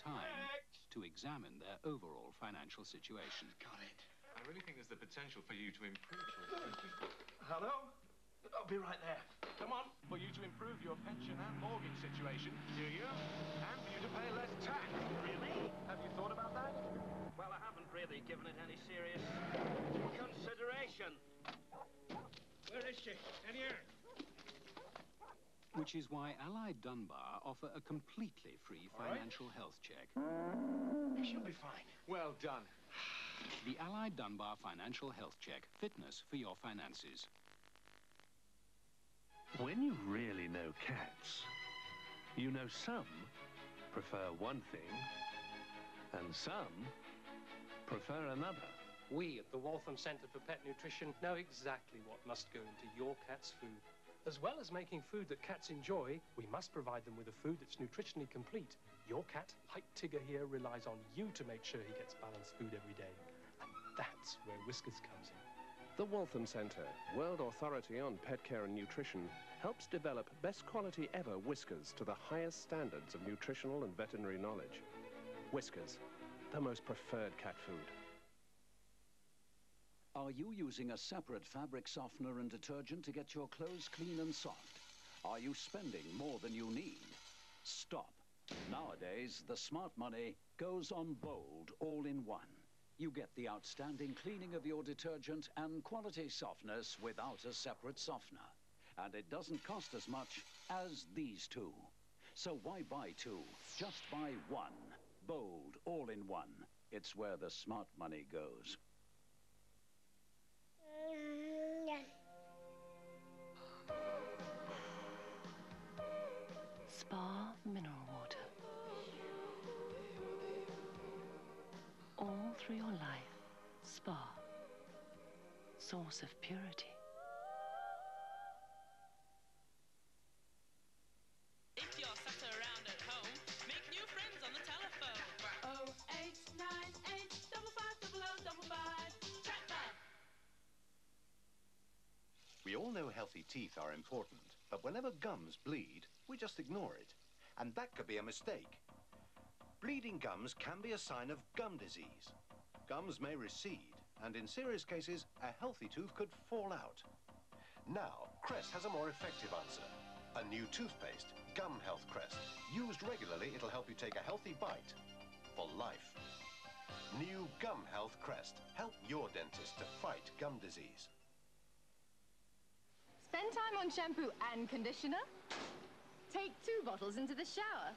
time to examine their overall financial situation. Got it. I really think there's the potential for you to improve Hello? I'll be right there. Come on. For you to improve your pension and mortgage situation, do you? And for you to pay less tax. Really? Have you thought about that? Well, I haven't really given it any serious consideration. Where is she? In here. Which is why Allied Dunbar offer a completely free right. financial health check. She'll be fine. Well done. The Allied Dunbar Financial Health Check. Fitness for your finances. When you really know cats, you know some prefer one thing and some prefer another. We at the Waltham Centre for Pet Nutrition know exactly what must go into your cat's food. As well as making food that cats enjoy, we must provide them with a food that's nutritionally complete. Your cat, like Tigger here, relies on you to make sure he gets balanced food every day. And that's where Whiskas comes in. The Waltham Centre, world authority on pet care and nutrition, helps develop best quality ever Whiskas to the highest standards of nutritional and veterinary knowledge. Whiskas, the most preferred cat food. Are you using a separate fabric softener and detergent to get your clothes clean and soft? Are you spending more than you need? Stop. Nowadays, the smart money goes on bold all in one. You get the outstanding cleaning of your detergent and quality softness without a separate softener. And it doesn't cost as much as these two. So why buy two? Just buy one. Bold, all in one. It's where the smart money goes. Spa mineral water. All through your life, Spa. Source of purity. We all know healthy teeth are important, but whenever gums bleed, we just ignore it. And that could be a mistake. Bleeding gums can be a sign of gum disease. Gums may recede, and in serious cases, a healthy tooth could fall out. Now, Crest has a more effective answer. A new toothpaste, Gum Health Crest. Used regularly, it'll help you take a healthy bite for life. New Gum Health Crest. Help your dentist to fight gum disease. Time on shampoo and conditioner. Take two bottles into the shower.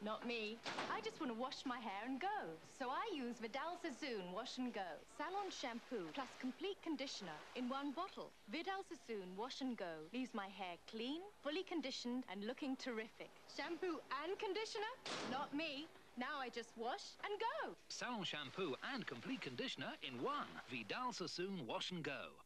Not me. I just want to wash my hair and go. So I use Vidal Sassoon Wash and Go. Salon shampoo plus complete conditioner in one bottle. Vidal Sassoon Wash and Go leaves my hair clean, fully conditioned and looking terrific. Shampoo and conditioner? Not me. Now I just wash and go. Salon shampoo and complete conditioner in one. Vidal Sassoon Wash and Go.